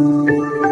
Música